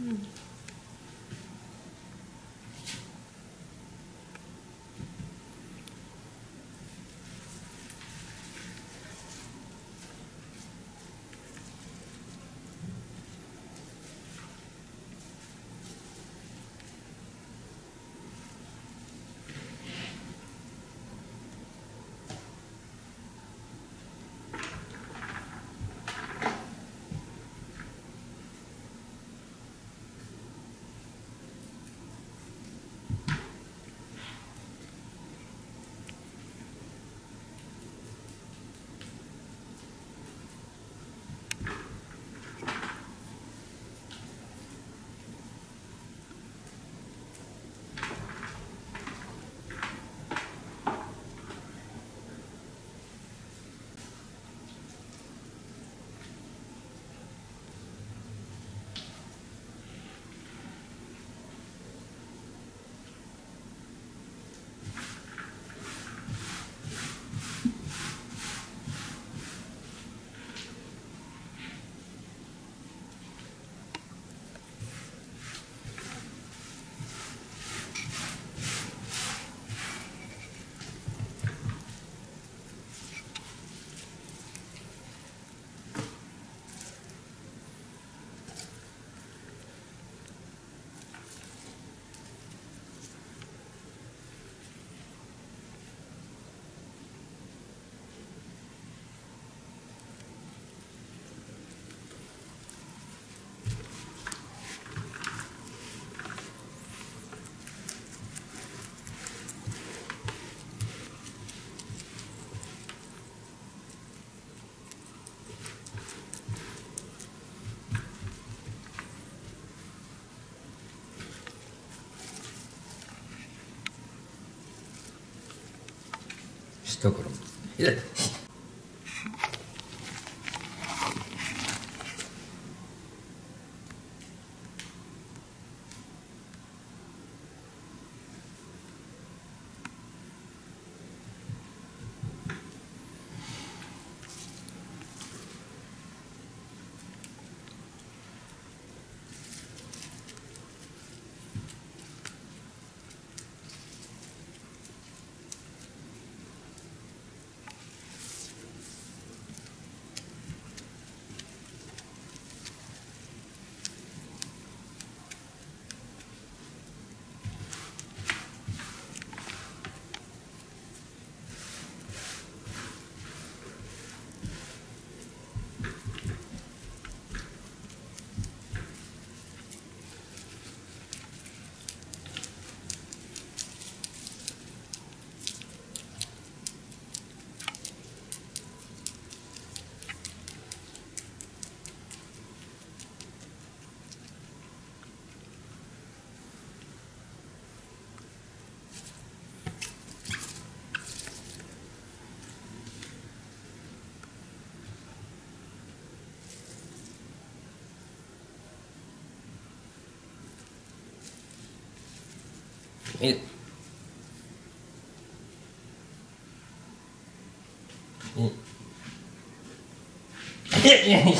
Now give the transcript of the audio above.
Mm. ん下かいやいやいや。